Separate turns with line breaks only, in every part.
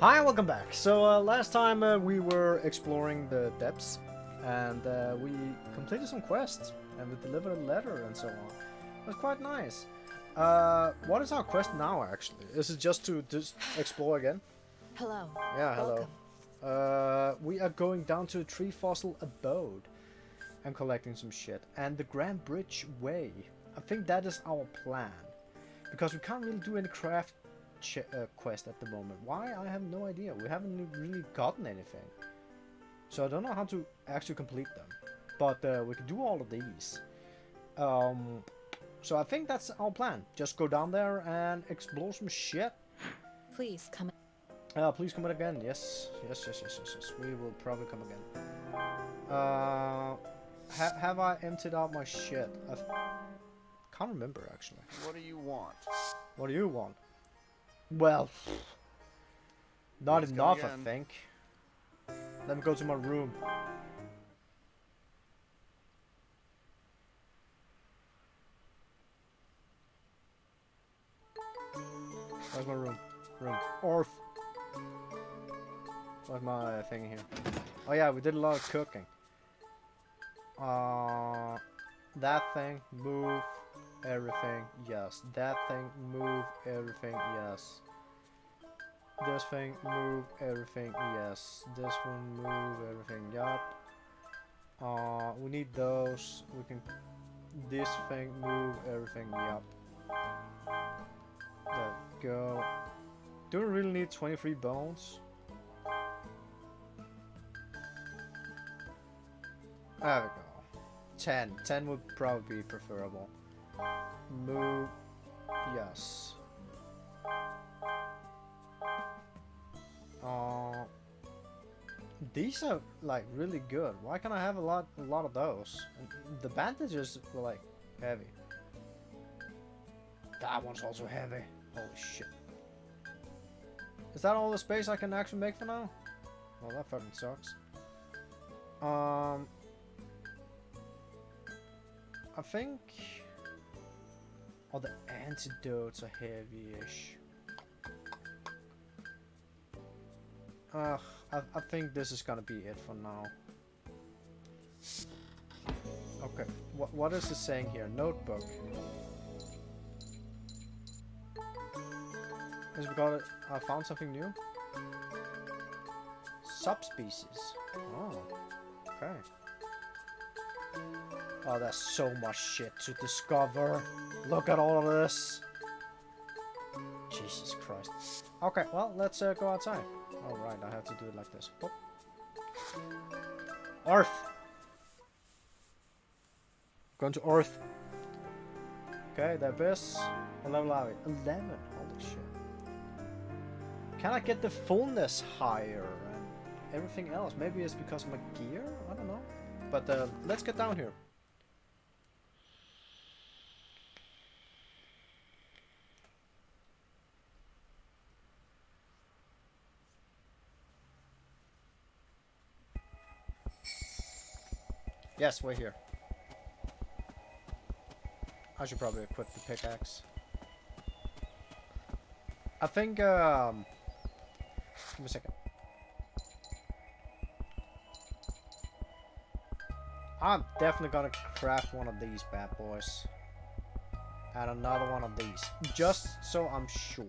Hi, welcome back. So uh, last time uh, we were exploring the depths, and uh, we completed some quests, and we delivered a letter and so on. It was quite nice. Uh, what is our quest now, actually? Is it just to just explore again?
Hello.
Yeah, hello. Uh, we are going down to a tree fossil abode and collecting some shit. And the Grand Bridge Way. I think that is our plan. Because we can't really do any craft uh, quest at the moment. Why? I have no idea. We haven't really gotten anything. So I don't know how to actually complete them. But uh, we can do all of these. Um, so I think that's our plan. Just go down there and explore some shit.
Please come.
Uh, please come in again. Yes, yes, yes, yes, yes, yes. We will probably come again. Uh, ha have I emptied out my shit? I can't remember actually.
What do you want?
What do you want? Well, not
come
enough, I think. Let me go to my room. Where's my room? Room. Orf. Where's my thing here? Oh yeah, we did a lot of cooking. Uh, that thing, move, everything, yes. That thing, move, everything, yes. This thing, move, everything, yes. This one, move, everything, yup. Uh, we need those. We can. This thing, move, everything, yup. There we go. Do we really need 23 bones? There we go. 10. 10 would probably be preferable. Move. Yes. Uh, these are like really good. Why can't I have a lot, a lot of those? The bandages were like heavy. That one's also heavy. Holy shit. Is that all the space I can actually make for now? Well, that fucking sucks. Um, I think. Oh, the antidotes are heavy-ish. I, I think this is gonna be it for now. Okay, what what is it saying here? Notebook. Is we got it? I found something new. Subspecies. Oh, okay. Oh, there's so much shit to discover. Look at all of this. Jesus Christ. Okay, well, let's uh, go outside. Alright, I have to do it like this. Whoop. Earth! Going to Earth. Okay, the abyss. 11, 11. 11. Holy shit. Can I get the fullness higher and everything else? Maybe it's because of my gear? I don't know. But uh, let's get down here. Yes, we're here. I should probably equip the pickaxe. I think, um... Give me a second. I'm definitely gonna craft one of these bad boys. And another one of these. Just so I'm sure.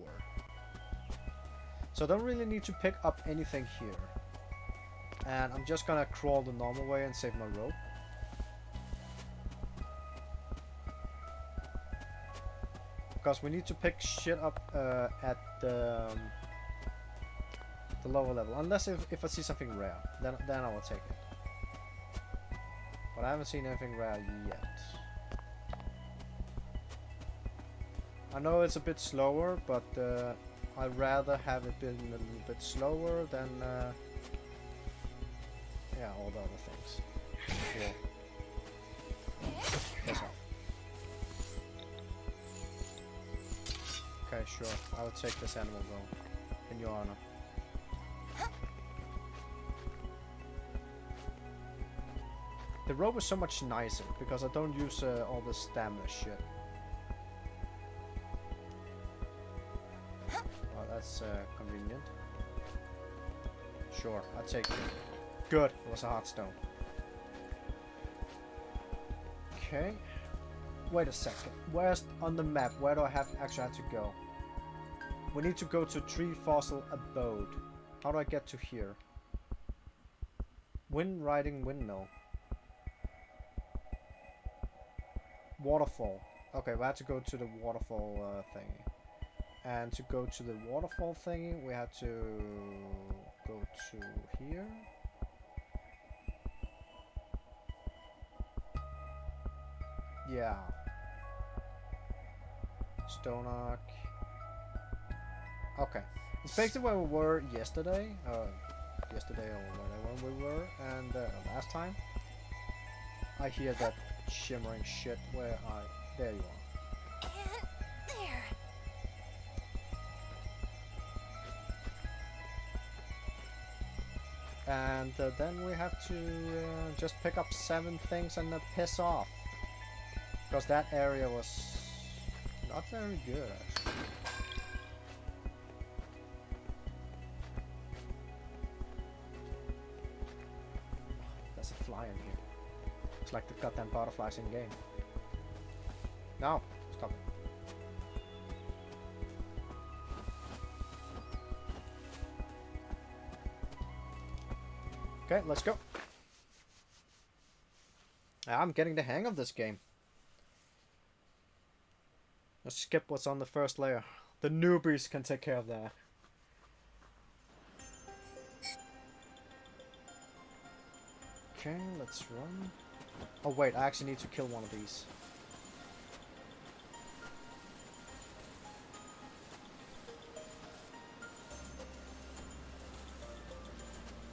So I don't really need to pick up anything here. And I'm just gonna crawl the normal way and save my rope. Because we need to pick shit up uh, at the, um, the lower level. Unless if, if I see something rare, then, then I will take it. But I haven't seen anything rare yet. I know it's a bit slower, but uh, I'd rather have it been a little bit slower than uh, yeah, all the other things. Cool. Sure. I will take this animal though. In your honor. The rope is so much nicer because I don't use uh, all the stamina shit. Oh, that's uh, convenient. Sure, I'll take it. Good, it was a hot stone. Okay. Wait a second. Where's on the map? Where do I have actually have to go? We need to go to Tree Fossil Abode. How do I get to here? Wind Riding Windmill. Waterfall. Okay, we had to go to the waterfall uh, thingy. And to go to the waterfall thingy, we had to go to here. Yeah. Stone Arc. Okay. It's basically where we were yesterday. Uh, yesterday or whenever we were. And uh, last time. I hear that shimmering shit where I... There you are.
There.
And uh, then we have to uh, just pick up seven things and uh, piss off. Because that area was not very good actually. It's like the goddamn butterflies in game. No, stop. Okay, let's go. Ah, I'm getting the hang of this game. Let's skip what's on the first layer. The newbies can take care of that. Okay, let's run. Oh wait, I actually need to kill one of these.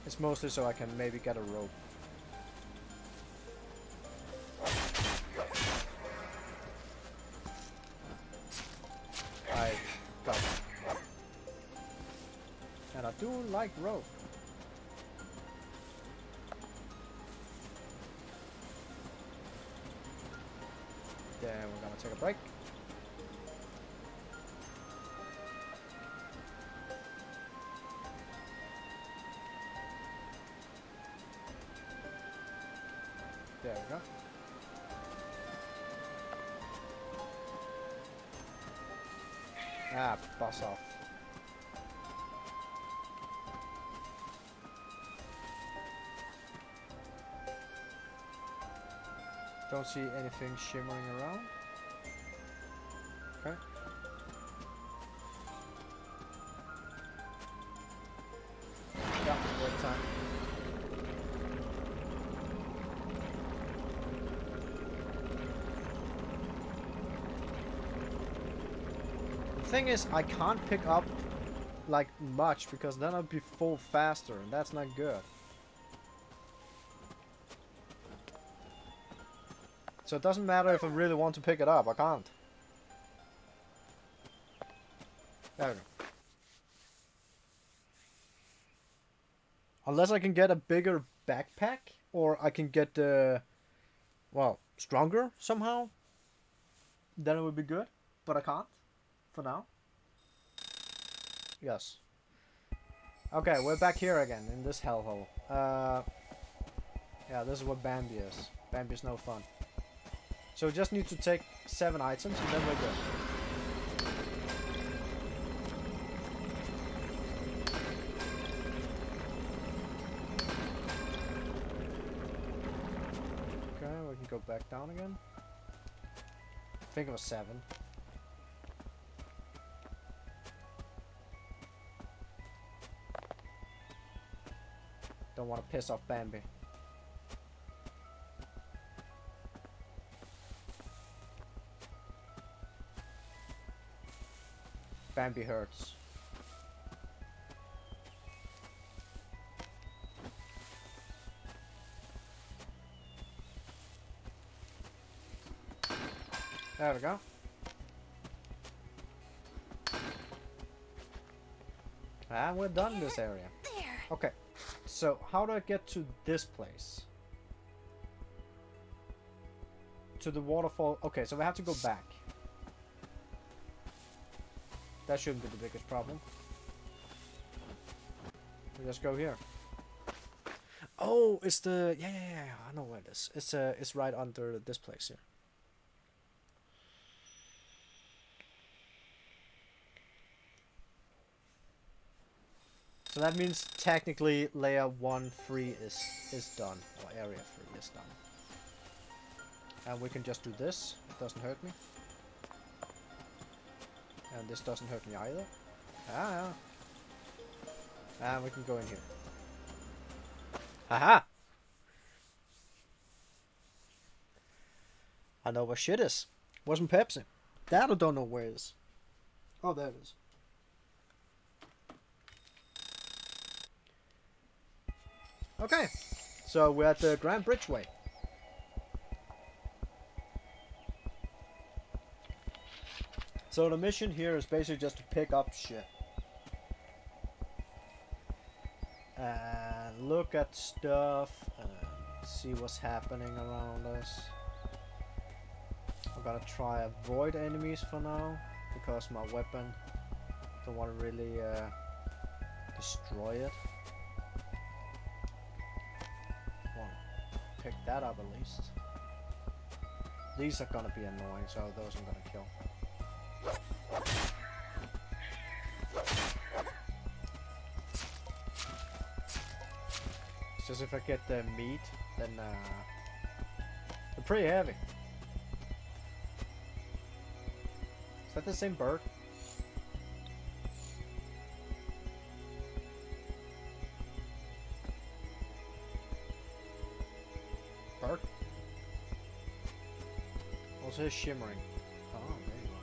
It's mostly so I can maybe get a rope. I got. And I do like rope. Bus off. Don't see anything shimmering around. Is, I can't pick up like much because then I'll be full faster and that's not good. So it doesn't matter if I really want to pick it up, I can't. There we go. Unless I can get a bigger backpack, or I can get, uh, well, stronger somehow, then it would be good. But I can't, for now. Yes. Okay, we're back here again, in this hellhole. Uh, yeah, this is what Bambi is. Bambi's no fun. So we just need to take seven items and then we're good. Okay, we can go back down again. I think it was seven. Don't want to piss off Bambi. Bambi hurts. There we go. And we're done in this area. Okay, so how do I get to this place? To the waterfall. Okay, so we have to go back. That shouldn't be the biggest problem. Just go here. Oh, it's the yeah yeah yeah. I know where it is. It's uh it's right under this place here. So that means technically layer one three is is done or area three is done. And we can just do this. It doesn't hurt me. And this doesn't hurt me either. Ah. And we can go in here. Haha! I know where shit is. Wasn't Pepsi. That I don't know where it is. Oh, there it is. Okay, so we're at the Grand Bridge Way. So the mission here is basically just to pick up shit. And look at stuff and see what's happening around us. I'm gonna try avoid enemies for now because my weapon don't want to really uh, destroy it. Pick that up at least. These are gonna be annoying, so those I'm gonna kill. It's just if I get the meat, then uh, they're pretty heavy. Is that the same bird? Is shimmering. Oh, there you go.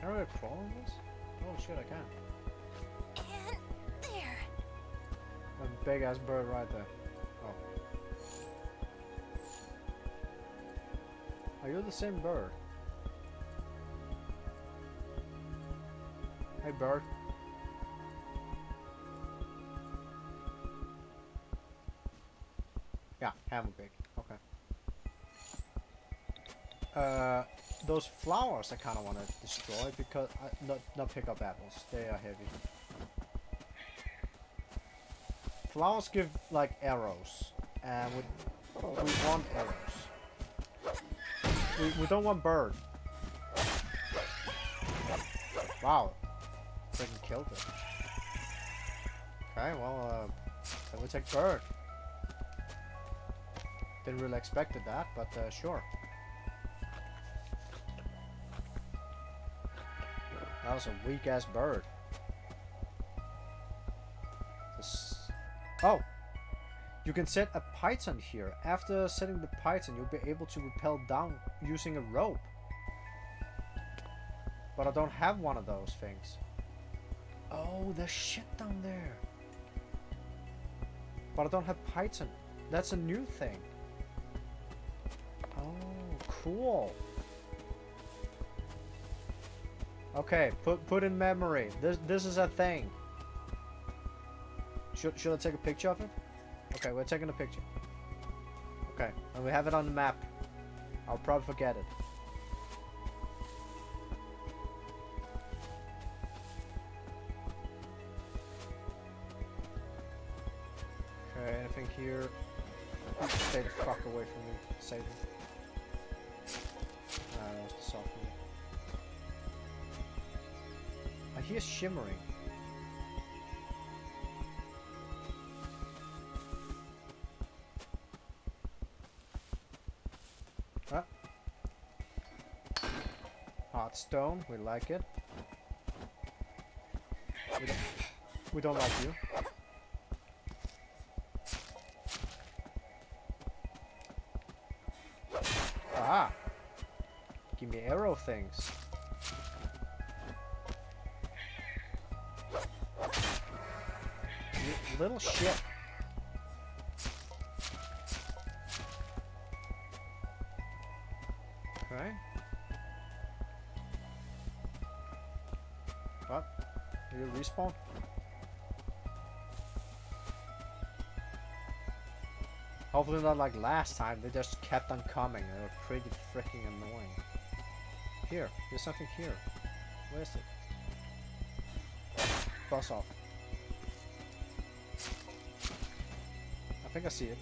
Can I really crawl in this? Oh shit, I can.
And there.
A big ass bird right there. Oh. oh Are you the same bird? Bird. Yeah, hammerbeak. Okay. Uh, those flowers I kind of want to destroy because I, not not pick up apples. They are heavy. Flowers give like arrows, and we, we want arrows. We, we don't want bird. Wow, freaking killed it. Okay, well, uh, then we take bird. Didn't really expected that, but uh, sure. That was a weak ass bird. This... Oh! You can set a piton here. After setting the piton, you'll be able to rappel down using a rope. But I don't have one of those things. Oh, there's shit down there. But I don't have piton. That's a new thing. Oh, cool. Okay, put put in memory. This this is a thing. Should should I take a picture of it? Okay, we're taking a picture. Okay, and we have it on the map. I'll probably forget it. Me, Satan. Ah, that was the. I hear shimmering. Ah. Hot stone, we like it. We don't, we don't like you. Things. Little shit. Okay. What? Did you respawn? Hopefully not like last time, they just kept on coming. They were pretty freaking annoying. Here, there's something here. Where is it? Boss off. I think I see it.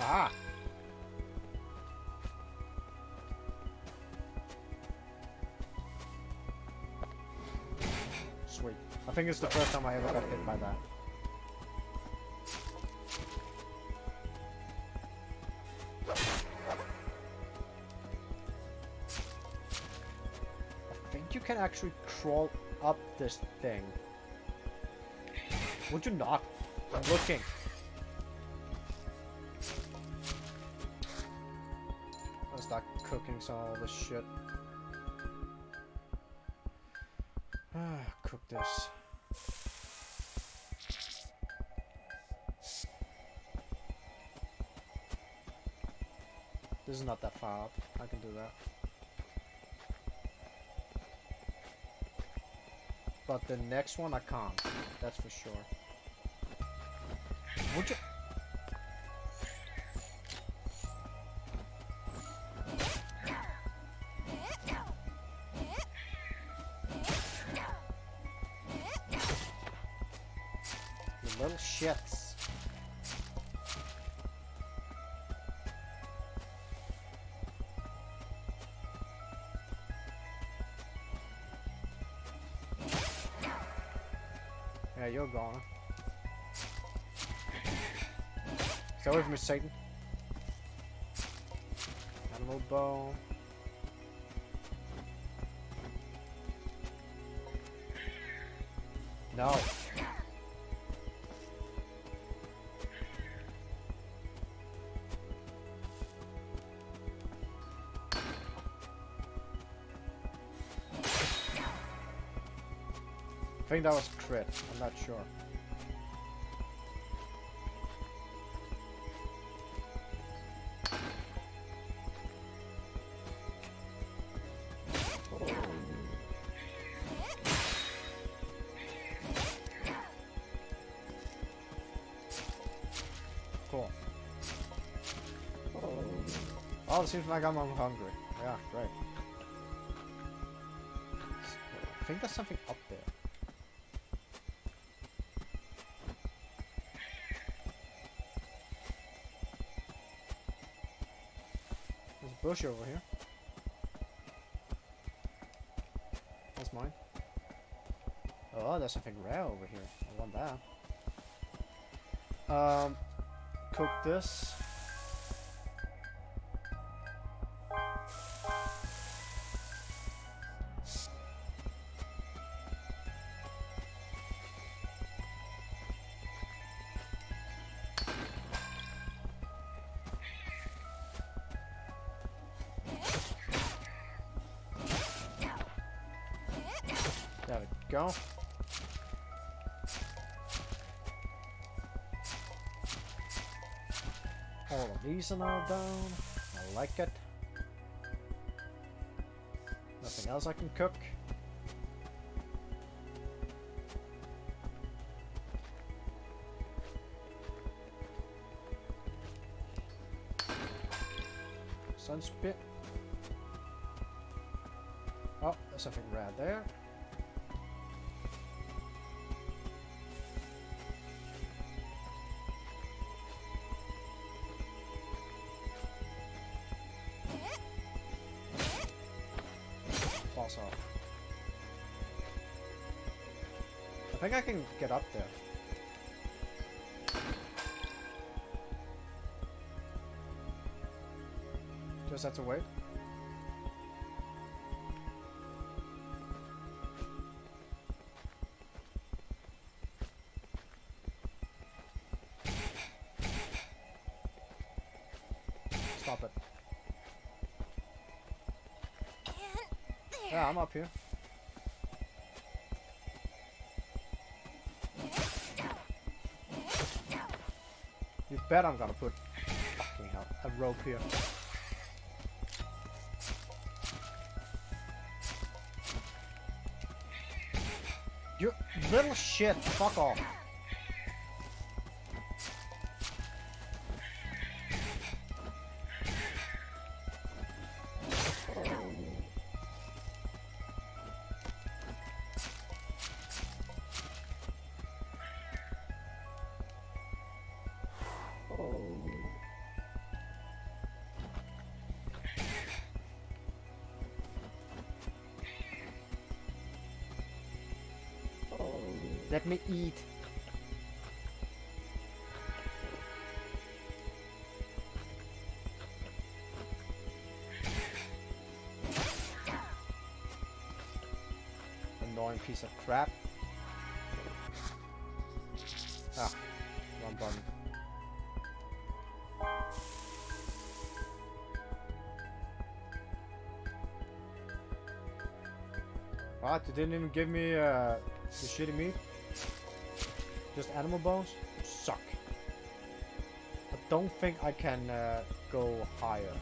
Ah! Sweet. I think it's the first time I ever got hit by that. Actually crawl up this thing. Would you not? I'm looking. I'll start cooking some of this shit. Ah, cook this. This is not that far up. I can do that. But the next one I can't. That's for sure. Stay away from me, Satan. Animal bone. No. I think that was crit. I'm not sure. Seems like I'm hungry. Yeah, great. I think there's something up there. There's a bush over here. That's mine. Oh, there's something rare over here. I want that. Um, cook this. Now down. I like it. Nothing else I can cook. Sunspit. Oh, there's something rare there. False off. I think I can get up there. Just have to wait. bet I'm gonna put fucking hell, a rope here. You little shit, fuck off. Piece of crap. Ah, wrong button. What? They didn't even give me uh, the shitty meat? Just animal bones? Suck. I don't think I can uh, go higher.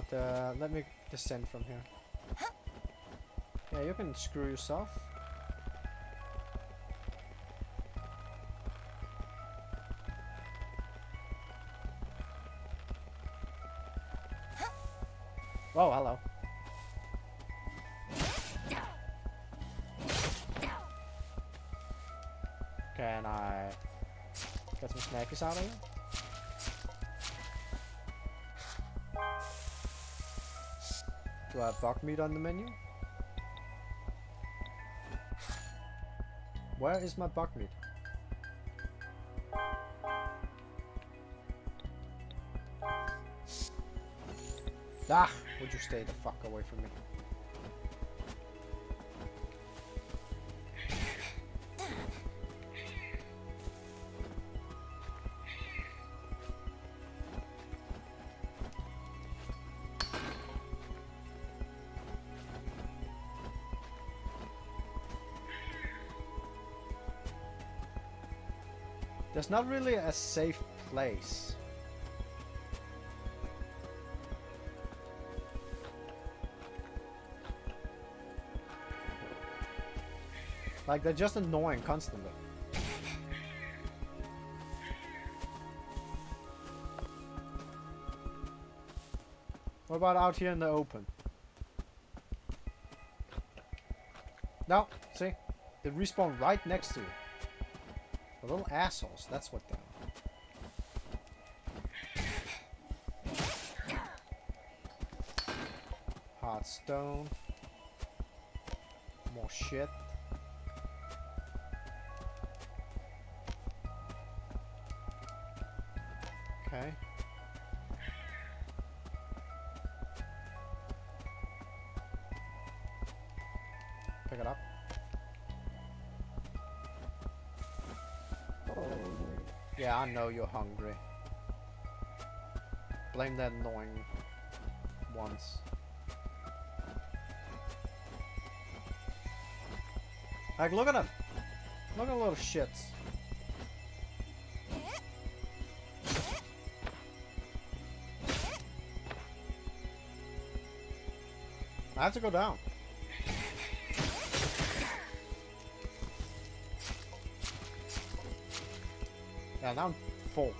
But uh, let me descend from here. Yeah, you can screw yourself. I meat on the menu? Where is my bug meat? Ah! Would you stay the fuck away from me? There's not really a safe place. Like, they're just annoying constantly. What about out here in the open? No, see? They respawn right next to you. Little assholes, that's what they are. Hot stone. More shit. Okay. Pick it up. Yeah, I know you're hungry. Blame that annoying ones. Like, look at them! Look at little shits. I have to go down. Now I'm full.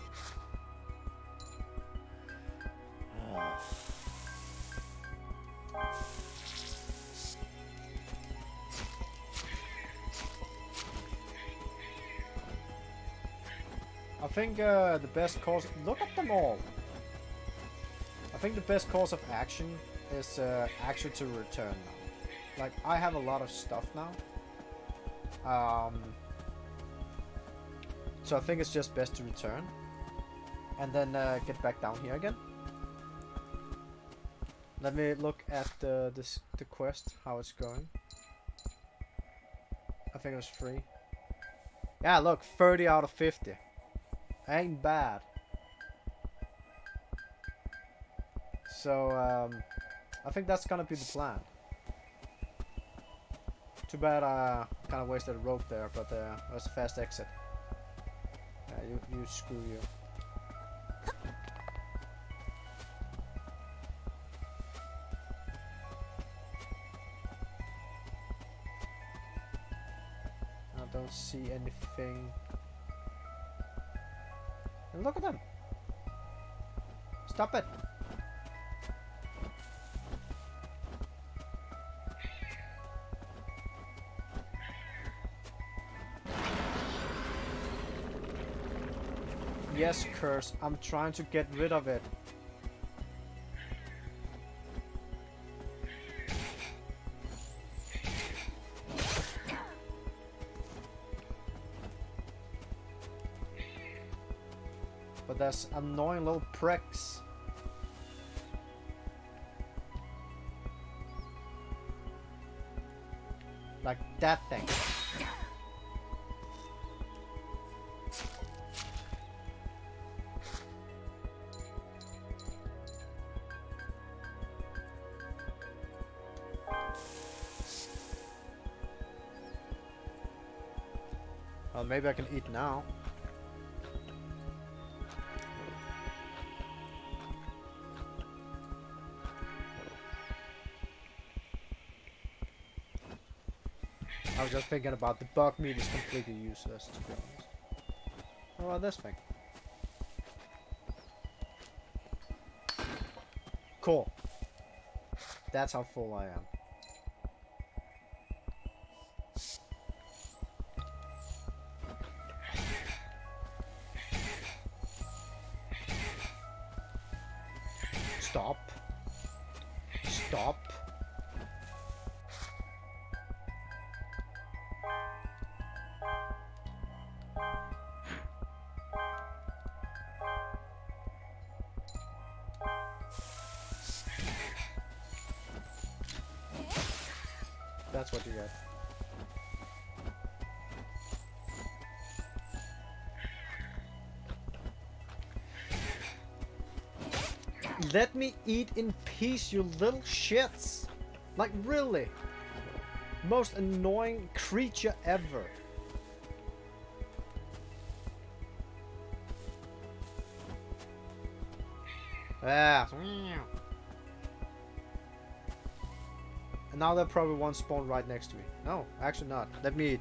I think uh, the best course... Look at them all! I think the best course of action is uh, actually to return now. Like, I have a lot of stuff now. Um, so I think it's just best to return. And then uh, get back down here again. Let me look at the, this, the quest, how it's going. I think it was free. Yeah, look, 30 out of 50. Ain't bad. So, um, I think that's gonna be the plan. Too bad I kind of wasted a rope there, but uh, that's a fast exit. You screw you. Yes, curse. I'm trying to get rid of it. But there's annoying little pricks. Maybe I can eat now. I was just thinking about the bug meat is completely useless, to be honest. What about this thing? Cool. That's how full I am. Let me eat in peace, you little shits! Like, really? Most annoying creature ever. Ah. And now there probably one spawn right next to me. No, actually not. Let me eat.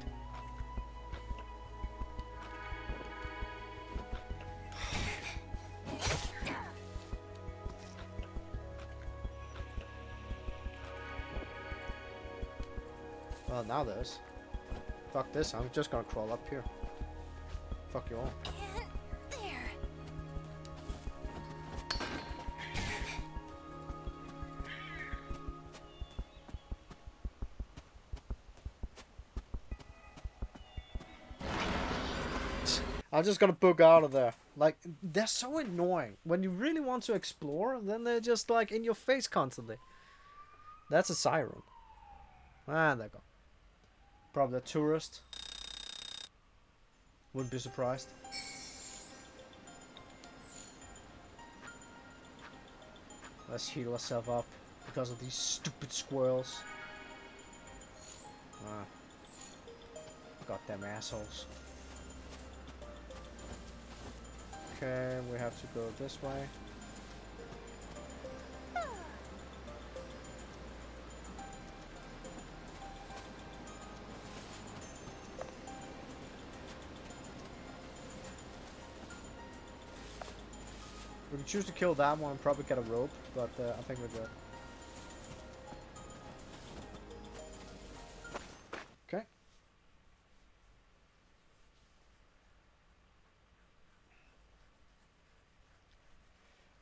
Well, now there's. Fuck this, I'm just gonna crawl up here. Fuck you all. I'm just gonna book out of there. Like, they're so annoying. When you really want to explore, then they're just like in your face constantly. That's a siren. Ah, there go. Probably a tourist. Wouldn't be surprised. Let's heal ourselves up because of these stupid squirrels. Ah. Goddamn assholes. Okay, we have to go this way. Choose to kill that one probably get a rope, but uh, I think we're good. Okay.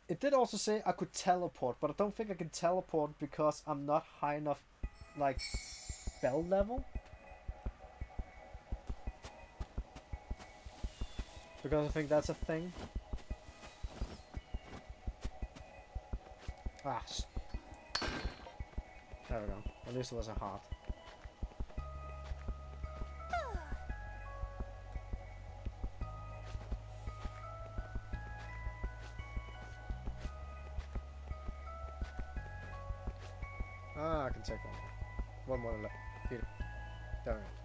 It did also say I could teleport, but I don't think I can teleport because I'm not high enough, like, spell level. Because I think that's a thing. Ah, there we go. At least it wasn't hard. Ah, I can take one more. One more left. Here. There we go.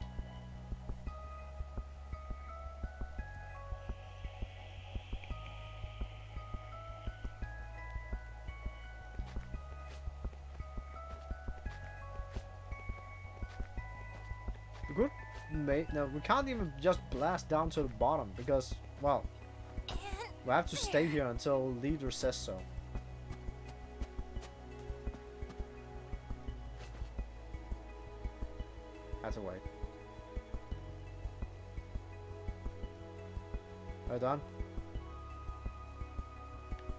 No, we can't even just blast down to the bottom because, well, we have to stay here until leader says so. That's a way. Are you done?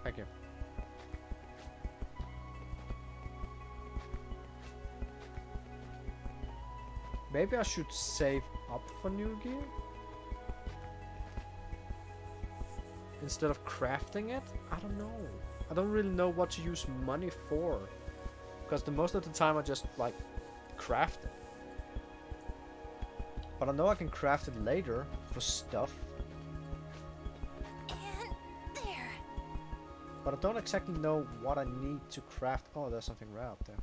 Thank you. Maybe I should save up for new gear? Instead of crafting it? I don't know. I don't really know what to use money for. Because the most of the time I just, like, craft it. But I know I can craft it later for stuff.
There.
But I don't exactly know what I need to craft. Oh, there's something rare up there.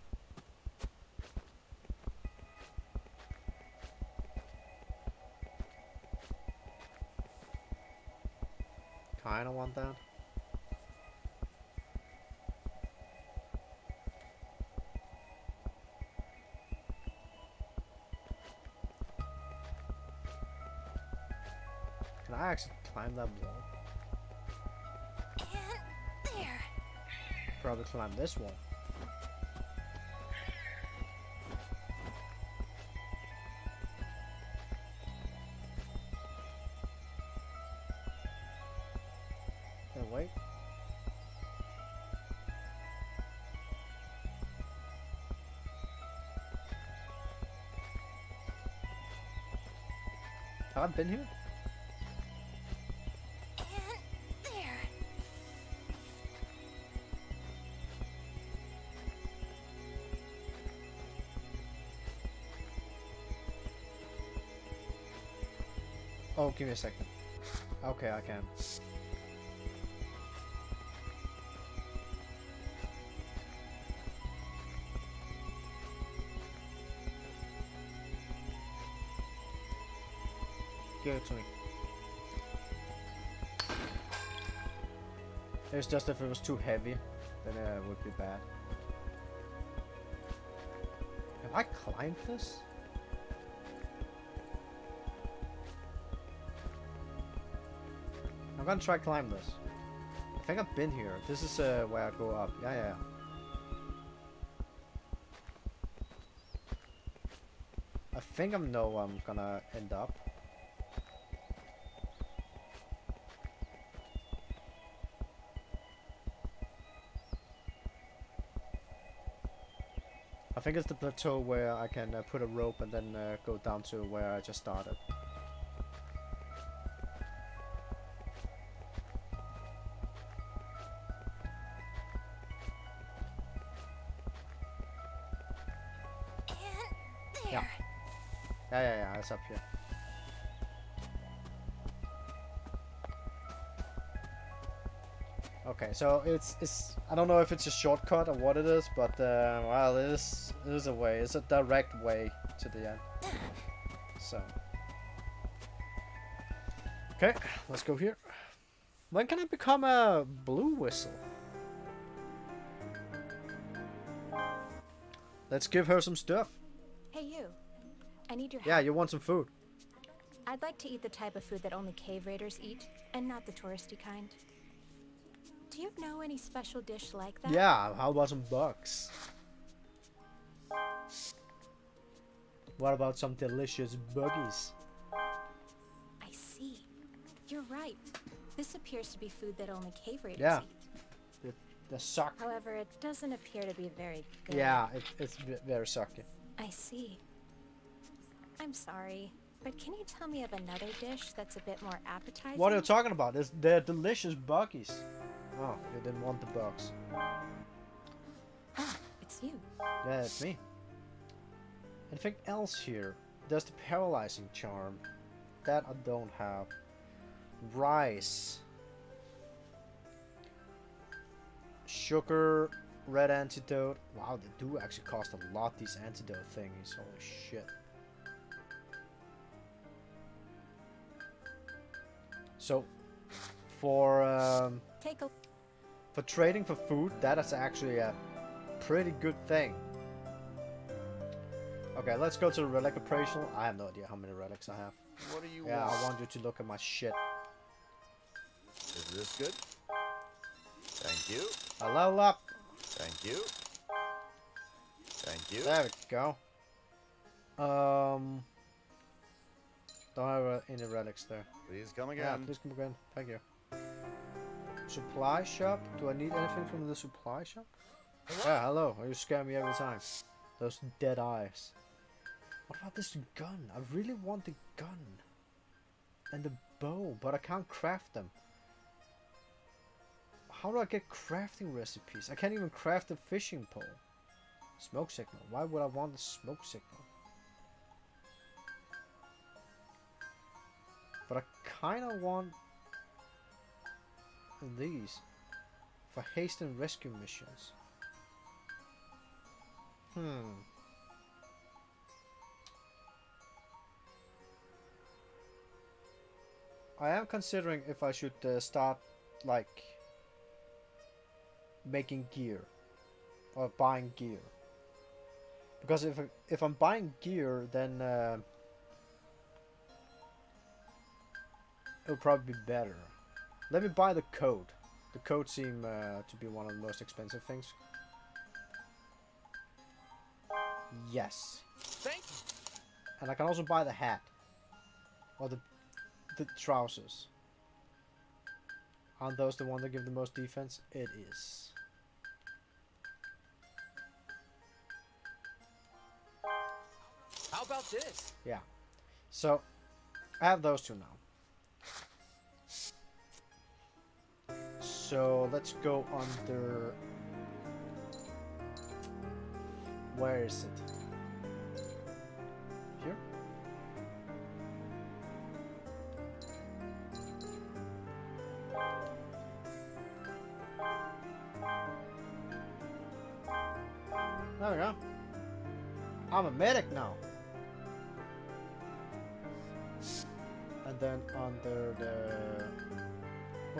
This wall. Then wait. Have I been here? Give me a second. Okay, I can. Give it to me. It's just if it was too heavy, then it would be bad. Have I climbed this? I'm gonna try climb this. I think I've been here. This is uh, where I go up. Yeah, yeah. I think I know where I'm gonna end up. I think it's the plateau where I can uh, put a rope and then uh, go down to where I just started. So it's it's I don't know if it's a shortcut or what it is, but uh, well, it is it is a way. It's a direct way to the end. So. Okay, let's go here. When can I become a blue whistle? Let's give her some stuff.
Hey, you. I need your help.
Yeah, you want some food?
I'd like to eat the type of food that only cave raiders eat, and not the touristy kind. Do you know any special dish like that?
Yeah, how about some bugs? What about some delicious buggies?
I see. You're right. This appears to be food that only cave raiders
Yeah.
eat.
The, the suck.
However, it doesn't appear to be very good.
Yeah, it, it's very sucky.
I see. I'm sorry, but can you tell me of another dish that's a bit more appetizing?
What are you talking about? It's, they're delicious buggies. Oh, you didn't want the box.
Ah, it's you.
Yeah, it's me. Anything else here? There's the paralyzing charm. That I don't have. Rice. Sugar, red antidote. Wow, they do actually cost a lot, these antidote thingies. Holy shit. So, for um,
Take a
for trading for food, that is actually a pretty good thing. Okay, let's go to the relic operational. I have no idea how many relics I have.
What do you
Yeah,
want?
I want you to look at my shit.
Is this good? Thank you.
I level up.
Thank you. Thank you.
There we go. Um, don't have uh, any relics there.
Please come again.
Yeah, please come again. Thank you. Supply shop? Do I need anything from the supply shop? Yeah, hello. You scare me every time. Those dead eyes. What about this gun? I really want the gun. And the bow, but I can't craft them. How do I get crafting recipes? I can't even craft a fishing pole. Smoke signal. Why would I want a smoke signal? But I kind of want these for haste and rescue missions. Hmm. I am considering if I should uh, start like making gear or buying gear. Because if if I'm buying gear, then uh, it'll probably be better. Let me buy the code. The code seem uh, to be one of the most expensive things. Yes.
Thank you.
And I can also buy the hat. Or the the trousers. Aren't those the one that give the most defense? It is.
How about this?
Yeah. So, I have those two now. So, let's go under... Where is it?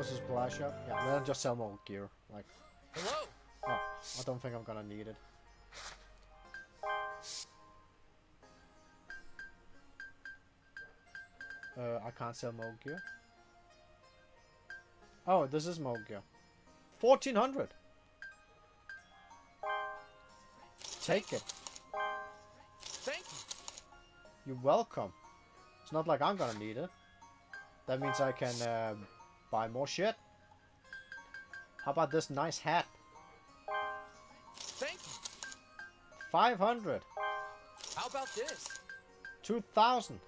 What's this supply shop? Yeah, then just sell more gear. Like,
Hello.
oh, I don't think I'm gonna need it. Uh, I can't sell more gear. Oh, this is more gear. Fourteen hundred. Take it.
Thank you.
You're welcome. It's not like I'm gonna need it. That means I can uh, buy more shit. How about this nice hat?
Thank you.
500.
How about this?
2000.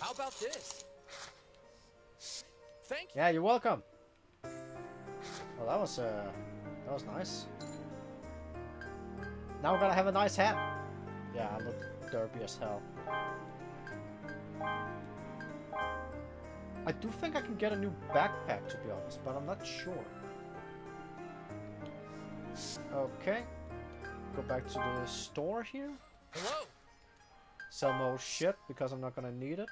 How about this? Thank you.
Yeah, you're welcome. Well, that was, uh, that was nice. Now we're gonna have a nice hat. Yeah, I look derpy as hell. I do think I can get a new backpack, to be honest, but I'm not sure. Okay. Go back to the store here.
Hello.
Sell more shit because I'm not gonna need it.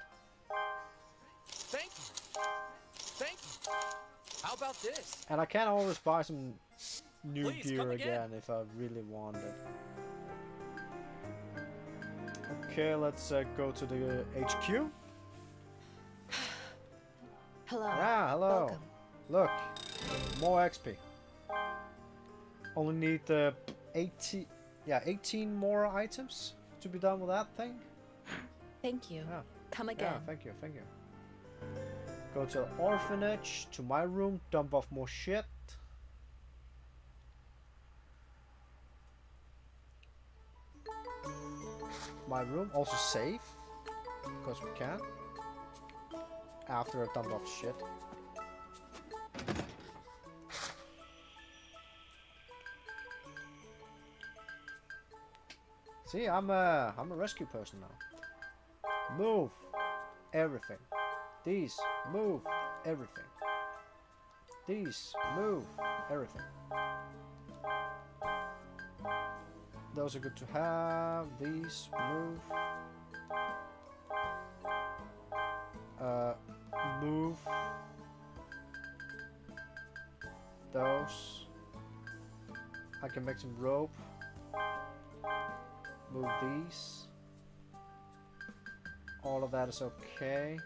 Thank you. Thank you. How about this?
And I can always buy some new
Please,
gear again.
again.
if I really want it. Okay, let's uh, go to the HQ.
Hello.
Yeah, hello.
Welcome.
Look, more XP. Only need uh, 18, yeah, 18 more items to be done with that thing.
Thank you.
Yeah.
Come again.
Yeah, thank you, thank you. Go to the orphanage, to my room, dump off more shit. My room, also save, because we can. After a dump off shit. See, I'm a, I'm a rescue person now. Move everything. These move everything. These move everything. those are good to have. These move. Uh, move. Those. I can make some rope. Move these. All of that is okay.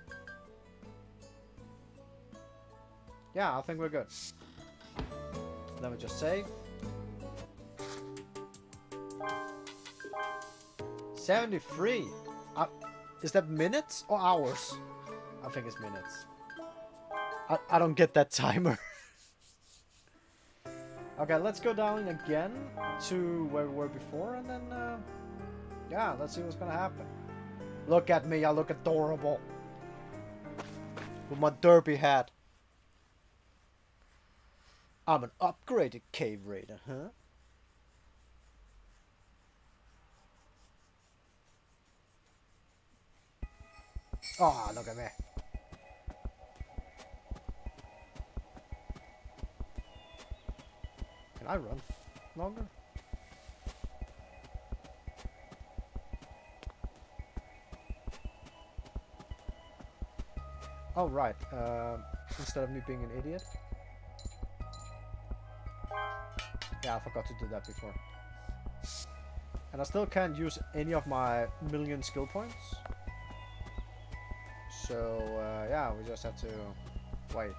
Yeah, I think we're good. Let me just save. 73. Uh, is that minutes or hours? I think it's minutes. I, I don't get that timer. okay, let's go down again to where we were before and then, uh, yeah, let's see what's gonna happen. Look at me, I look adorable. With my derby hat. I'm an upgraded cave raider, huh? Oh, look at me. Can I run longer? Oh, right. Uh, instead of me being an idiot. Yeah, I forgot to do that before. And I still can't use any of my million skill points. So, uh, yeah, we just have to wait.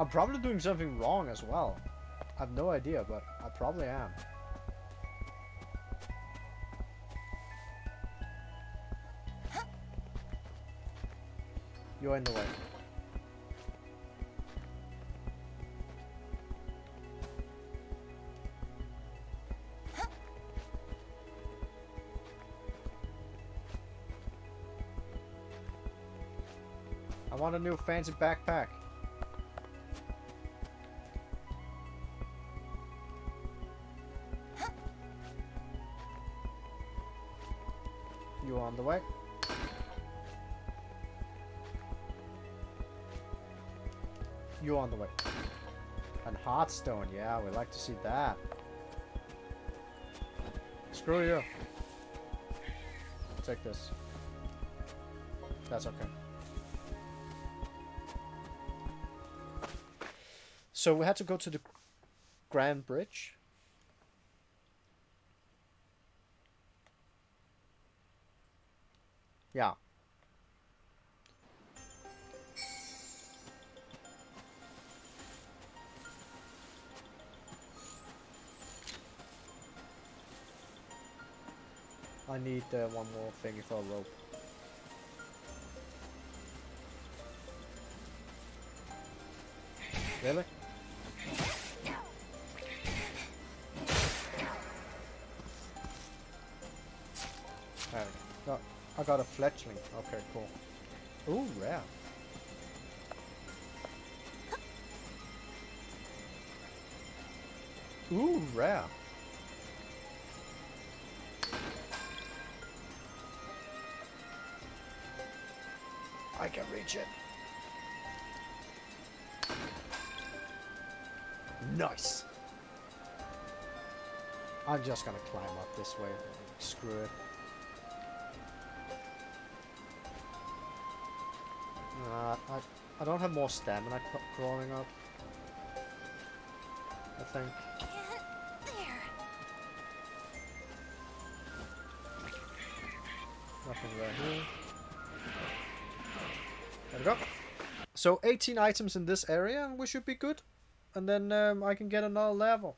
I'm probably doing something wrong as well. I have no idea, but I probably am. You're in the way. I want a new fancy backpack. The way? You on the way. And Hearthstone, yeah, we like to see that. Screw you. Take this. That's okay. So we had to go to the Grand Bridge. Yeah. I need uh, one more thing for a rope. Really? Got a fletchling. Okay, cool. Ooh, rare. Ooh, rare. I can reach it. Nice. I'm just gonna climb up this way. Screw it. I, don't have more stamina cr crawling up. I think. Nothing right here. There we go. So 18 items in this area and we should be good. And then um, I can get another level.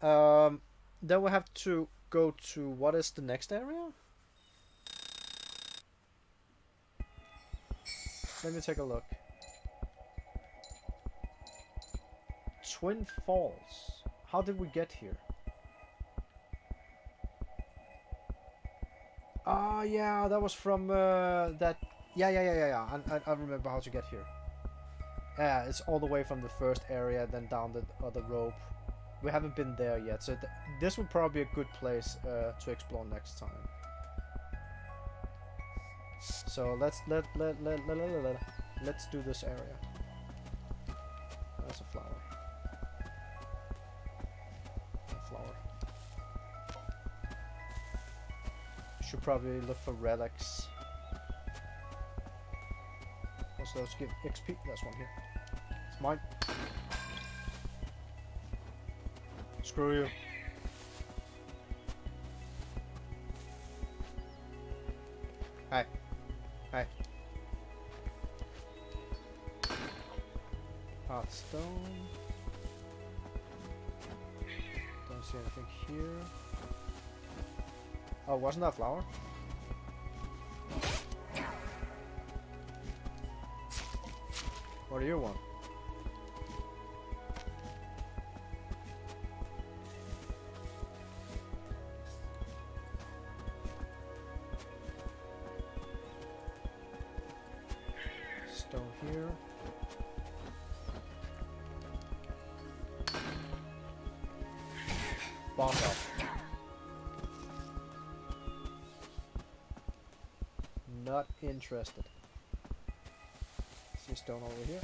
Um, then we have to go to what is the next area? Let me take a look. Twin Falls. How did we get here? Ah, yeah, that was from uh, that. Yeah, yeah, yeah, yeah, yeah. I, I, I remember how to get here. Yeah, it's all the way from the first area, then down the other rope. We haven't been there yet, so th this would probably be a good place uh, to explore next time. So let's let let let let let, let let's do this area. there's a flower. A flower. Should probably look for relics. Those give XP? That's one here. It's mine. Screw you. Hi. stone. Don't see anything here. Oh, wasn't that flower? What do you want? Interested. See stone over here.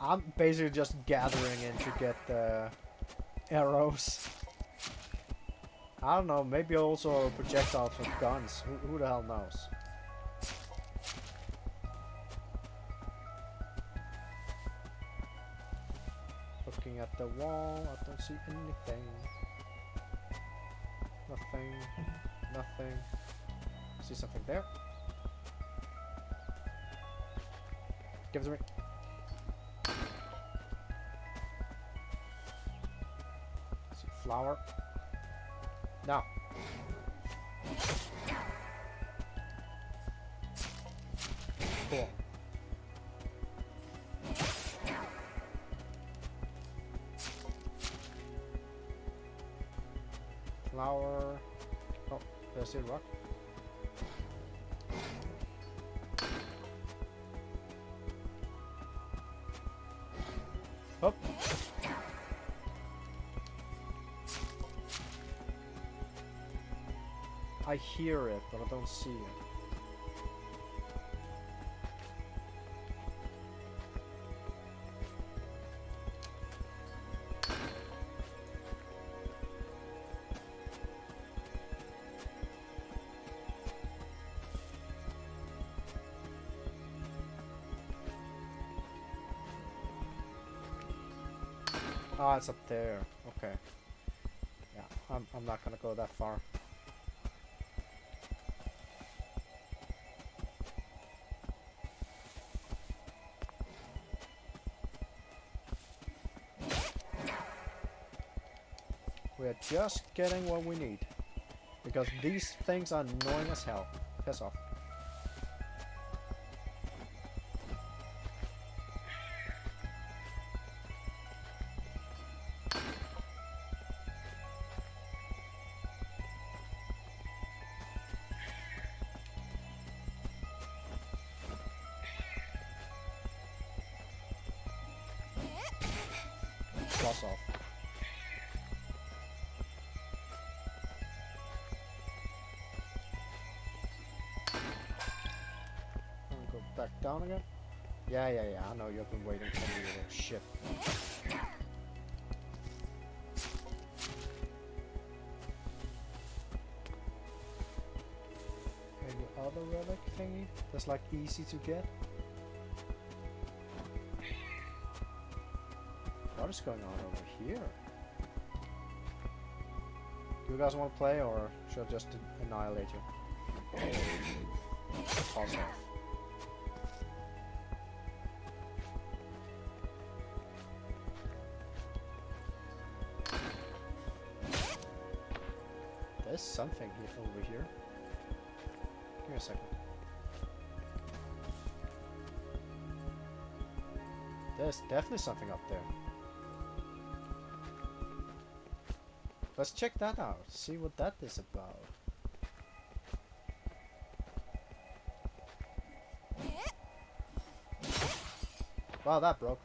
I'm basically just gathering in to get the arrows. I don't know, maybe also projectiles from guns. Who, who the hell knows? The wall, I don't see anything. Nothing. Nothing. See something there? Give it to me. See flower. Now. Cool. Flower. Oh, there's a rock. Oh. I hear it, but I don't see it. It's up there. Okay. Yeah, I'm, I'm not gonna go that far. We're just getting what we need. Because these things are annoying as hell. Piss off. Yeah, yeah. I know you've been waiting for me, little shit. Any other relic thingy that's like easy to get? What is going on over here? Do you guys want to play or should I just annihilate you? over here. Give me a second. There's definitely something up there. Let's check that out. See what that is about. Wow, that broke.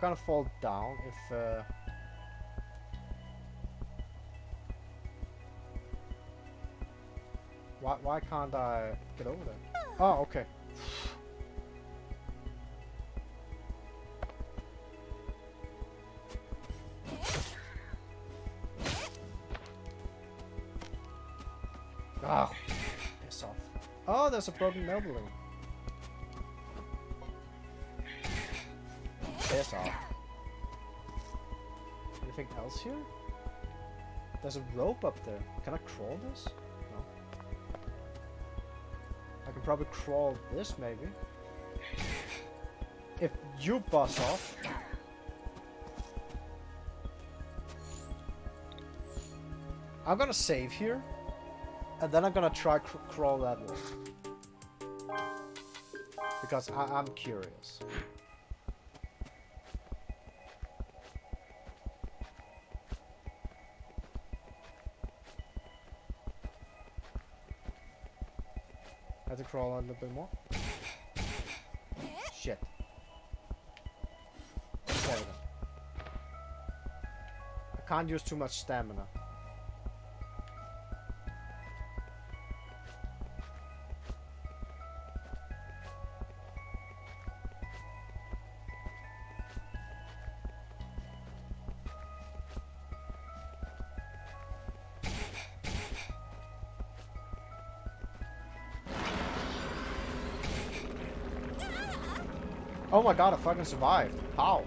Gonna fall down if uh Why why can't I get over there? Oh, okay. Ah, piss off. Oh, there's a broken building. Piss else here? There's a rope up there. Can I crawl this? No. I can probably crawl this, maybe. If you bust off. I'm gonna save here. And then I'm gonna try cr crawl that way. Because I I'm curious. Crawl a little bit more. Shit. There we go. I can't use too much stamina. Oh my god, I fucking survived. How?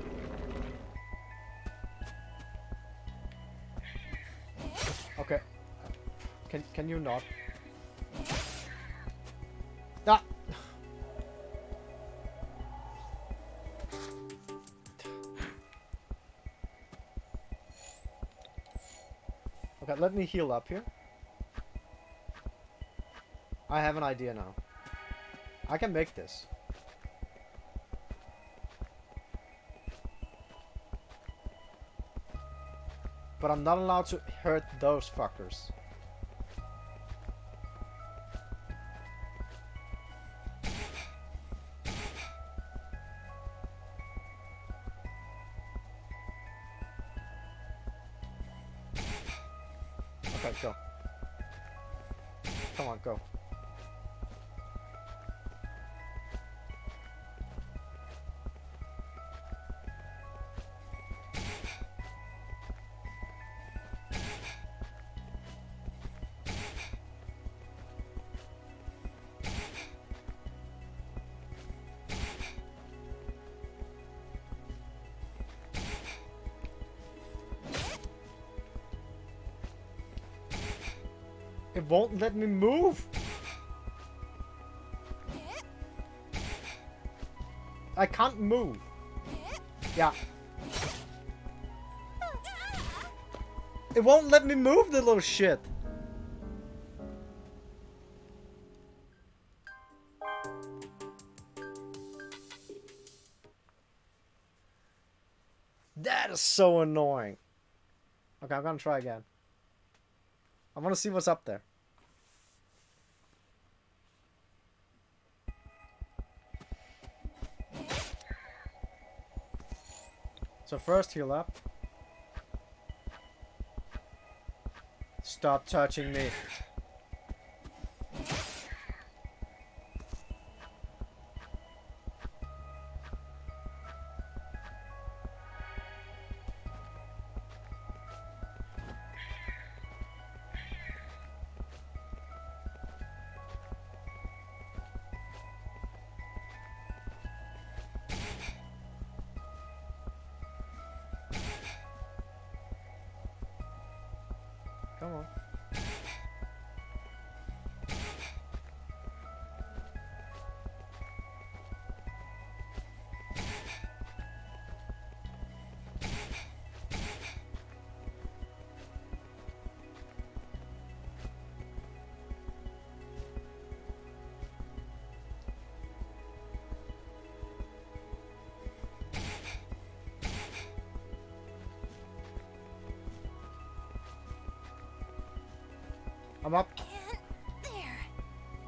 Okay. Can can you not? Ah! Okay, let me heal up here. I have an idea now. I can make this. But I'm not allowed to hurt those fuckers. It won't let me move. I can't move. Yeah. It won't let me move the little shit. That is so annoying. Okay, I'm gonna try again. I want to see what's up there. So first heal up. Stop touching me.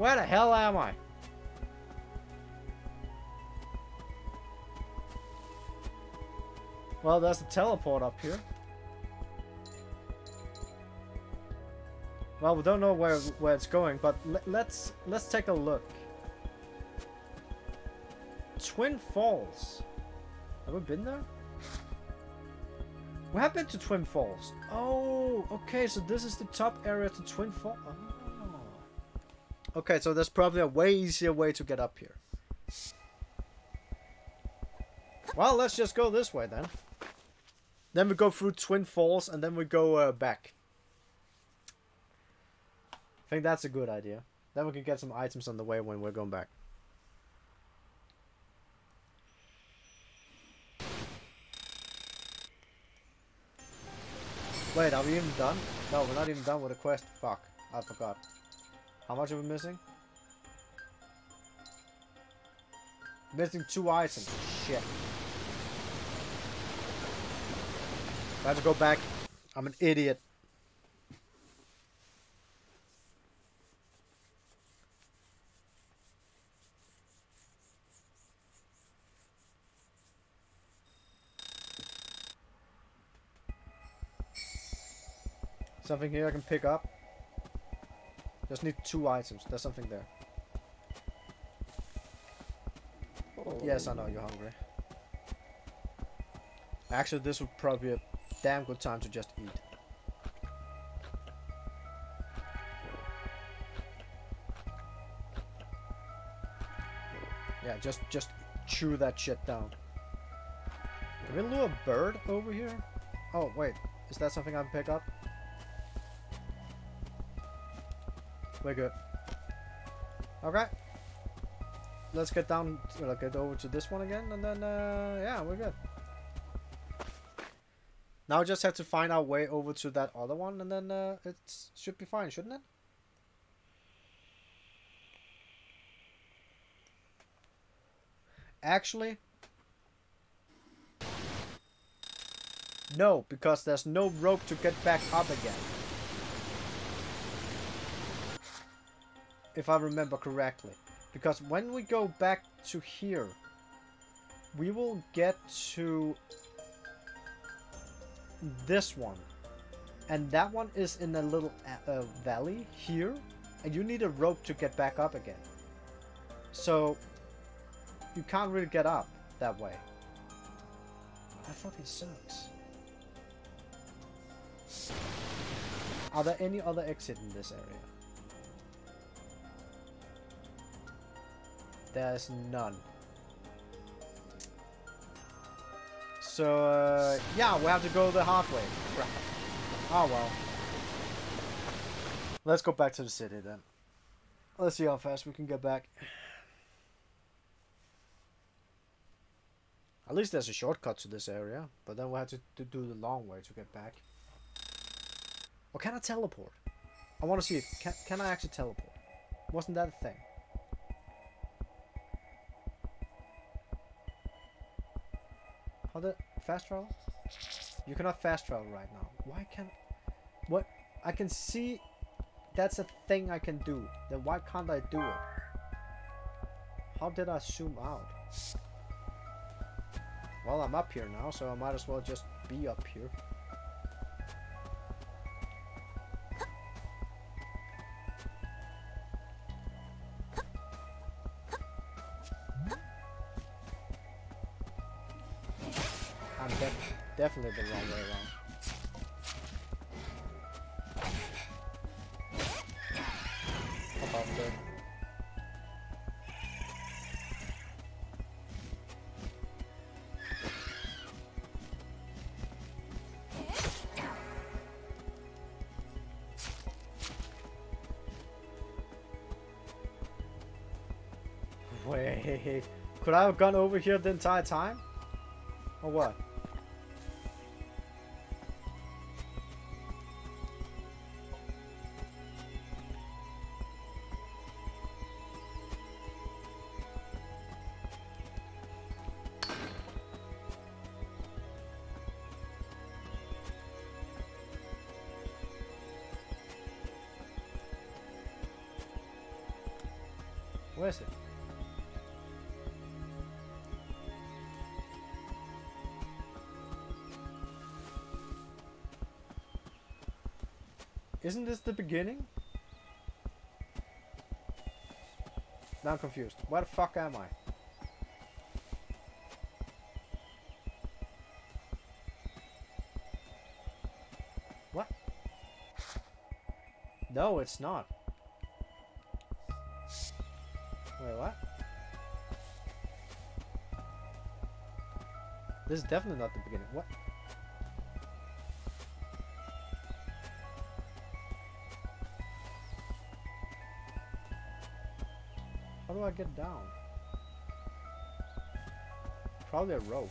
Where the hell am I? Well, there's a teleport up here. Well, we don't know where where it's going, but le let's let's take a look. Twin Falls. Have we been there? We have been to Twin Falls. Oh, okay, so this is the top area to Twin Falls. Oh. Okay, so there's probably a way easier way to get up here. Well, let's just go this way then. Then we go through Twin Falls and then we go uh, back. I think that's a good idea. Then we can get some items on the way when we're going back. Wait, are we even done? No, we're not even done with the quest. Fuck, I forgot. How much are we missing? Missing two items. Shit. I have to go back. I'm an idiot. Something here I can pick up. Just need two items. There's something there. Oh. Yes, I know you're hungry. Actually, this would probably be a damn good time to just eat. Yeah, just just chew that shit down. Can we lure a bird over here? Oh, wait. Is that something I can pick up? We're good. Okay. Let's get down, like, get over to this one again, and then, uh, yeah, we're good. Now just have to find our way over to that other one, and then uh, it should be fine, shouldn't it? Actually, no, because there's no rope to get back up again. If I remember correctly. Because when we go back to here, we will get to this one. And that one is in a little uh, uh, valley here. And you need a rope to get back up again. So, you can't really get up that way. That fucking sucks. Are there any other exit in this area? There's none. So, uh, yeah, we have to go the hard way. Oh well. Let's go back to the city then. Let's see how fast we can get back. At least there's a shortcut to this area, but then we'll have to, to do the long way to get back. Or can I teleport? I want to see it. Can, can I actually teleport? Wasn't that a thing? How the fast travel? You cannot fast travel right now. Why can't... What? I can see that's a thing I can do. Then why can't I do it? How did I zoom out? Well, I'm up here now, so I might as well just be up here. Wait, could I have gone over here the entire time? Or what? Isn't this the beginning? Now I'm confused. Where the fuck am I? What? No, it's not. Wait, what? This is definitely not the beginning. What? Do I get down? Probably a rope.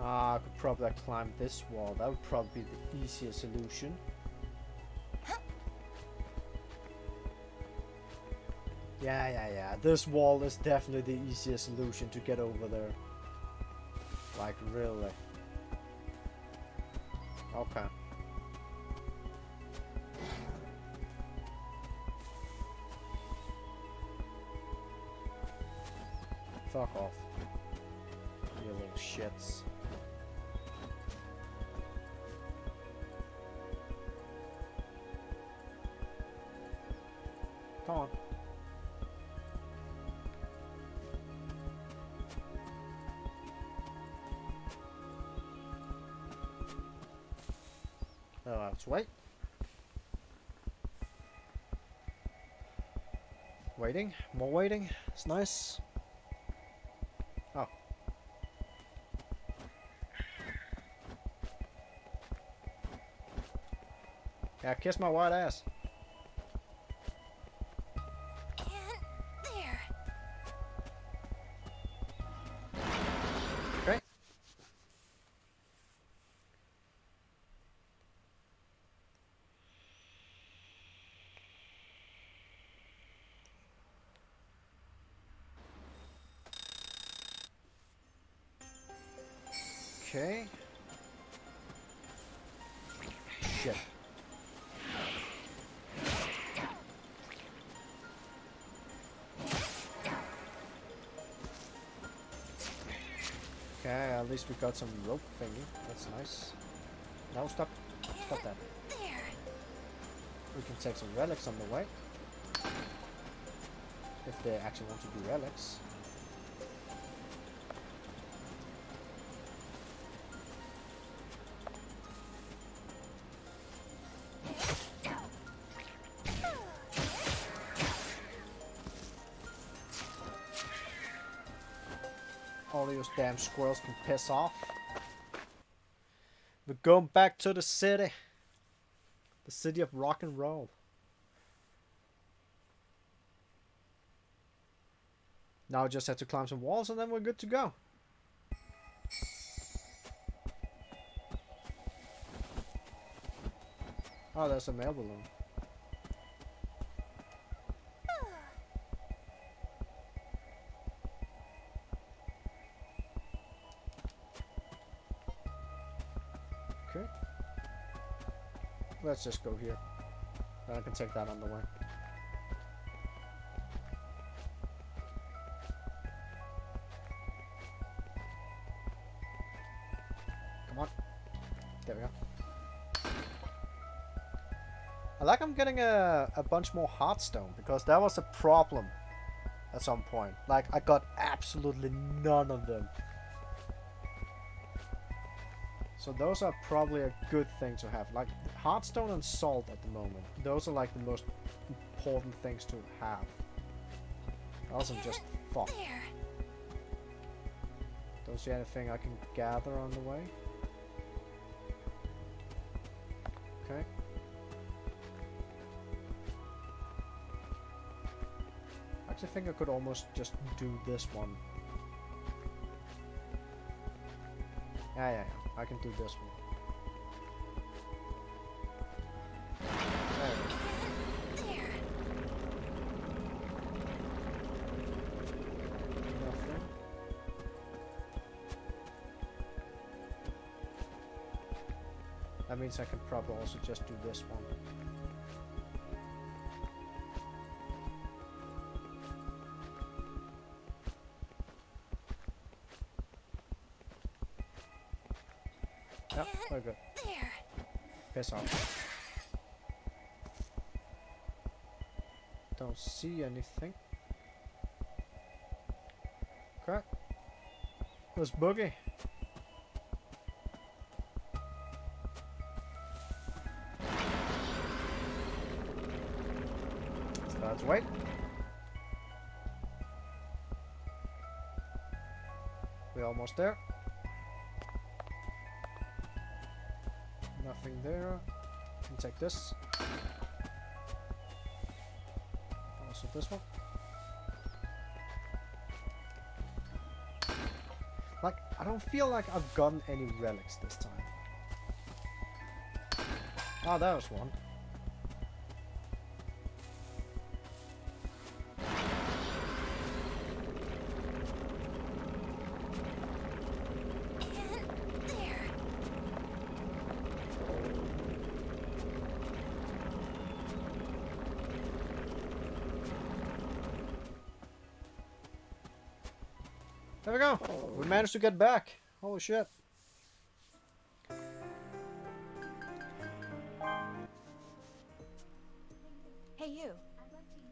Ah, I could probably climb this wall. That would probably be the easier solution. Yeah, yeah, yeah. This wall is definitely the easiest solution to get over there. Like, really. Okay. Fuck off. You little shits. Come on. Let's wait. Waiting, more waiting. It's nice. Oh. Yeah, kiss my white ass. Least we got some rope thingy. That's nice. Now stop. Stop that.
There.
We can take some relics on the way. If they actually want to do relics. Squirrels can piss off. We're going back to the city. The city of rock and roll. Now I just have to climb some walls and then we're good to go. Oh, there's a mail balloon. Just go here. Then I can take that on the way. Come on. There we go. I like I'm getting a, a bunch more Heartstone because that was a problem at some point. Like I got absolutely none of them. So those are probably a good thing to have. Like Heartstone and Salt at the moment. Those are like the most important things to have. Else I'm just fucked. Don't see anything I can gather on the way. Okay. I actually think I could almost just do this one. Yeah, yeah, yeah. I can do this one. Probably also just do this one. Yep, we're good.
There.
Piss off. Don't see anything. Crap. Let's boogie. We're almost there. Nothing there. Can take this. Also this one. Like, I don't feel like I've gotten any relics this time. Ah, oh, that was one. Managed to get back. Holy shit.
Hey, you.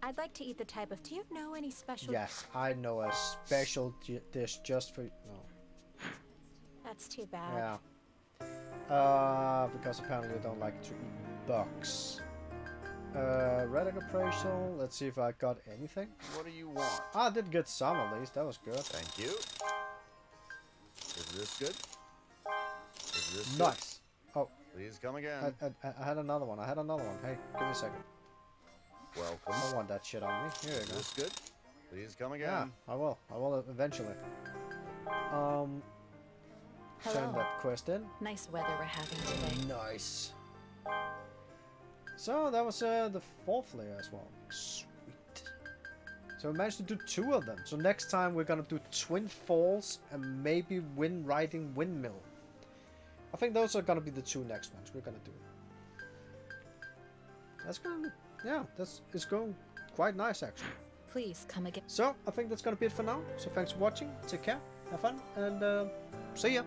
I'd like to eat the type of. Do you know any special?
Yes, I know a special dish just for no.
That's too bad.
Yeah. Uh, because apparently I don't like to eat bugs. Uh, relic appraisal. Let's see if I got anything.
What do you want?
I did get some at least. That was good.
Thank you. Is this good? Is this
Nice.
good? Please come again.
I, I, I had another one. I had another one. Hey, give me a second.
Welcome.
I don't want that shit on me. Here
Is
you go.
this good? Please come again. Yeah.
I will. I will eventually. Um, turn
Hello.
that quest in.
Nice weather we're having today.
Nice. So that was uh, the fourth layer as well. So we managed to do two of them. So next time we're gonna do Twin Falls and maybe Wind Riding Windmill. I think those are gonna be the two next ones we're gonna do. That's gonna, yeah, that's it's going quite nice actually.
Please come again.
So I think that's gonna be it for now. So thanks for watching. Take care, have fun, and uh, see ya.